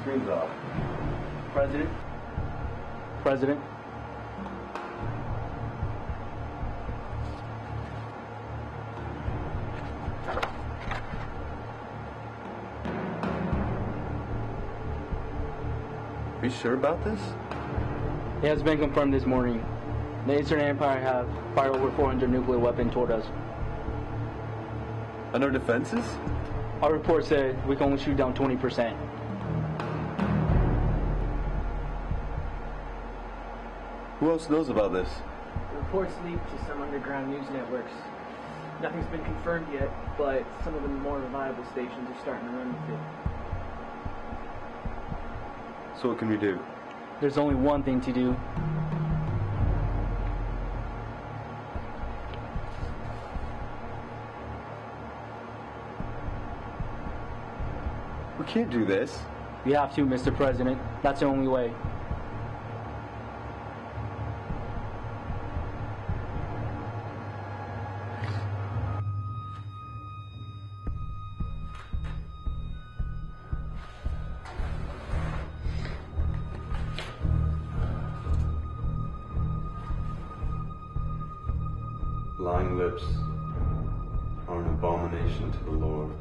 Screens off. Uh, President? President? Are you sure about this? It has been confirmed this morning. The Eastern Empire have fired over 400 nuclear weapons toward us. On our defenses? Our report said we can only shoot down 20%. Who else knows about this? The reports leaked to some underground news networks. Nothing's been confirmed yet, but some of the more reliable stations are starting to run with it. So what can we do? There's only one thing to do. We can't do this. We have to, Mr. President. That's the only way. Lying lips are an abomination to the Lord.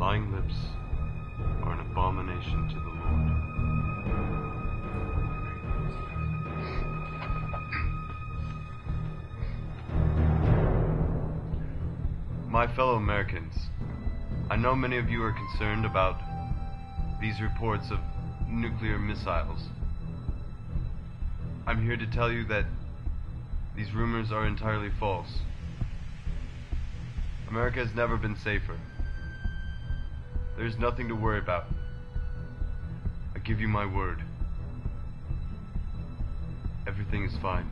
Lying lips to the Lord. My fellow Americans, I know many of you are concerned about these reports of nuclear missiles. I'm here to tell you that these rumors are entirely false. America has never been safer. There's nothing to worry about. Give you my word. Everything is fine.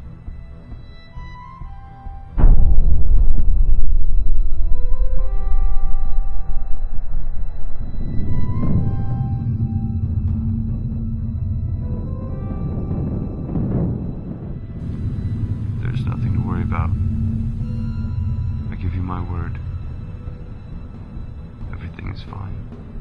There's nothing to worry about. I give you my word. Everything is fine.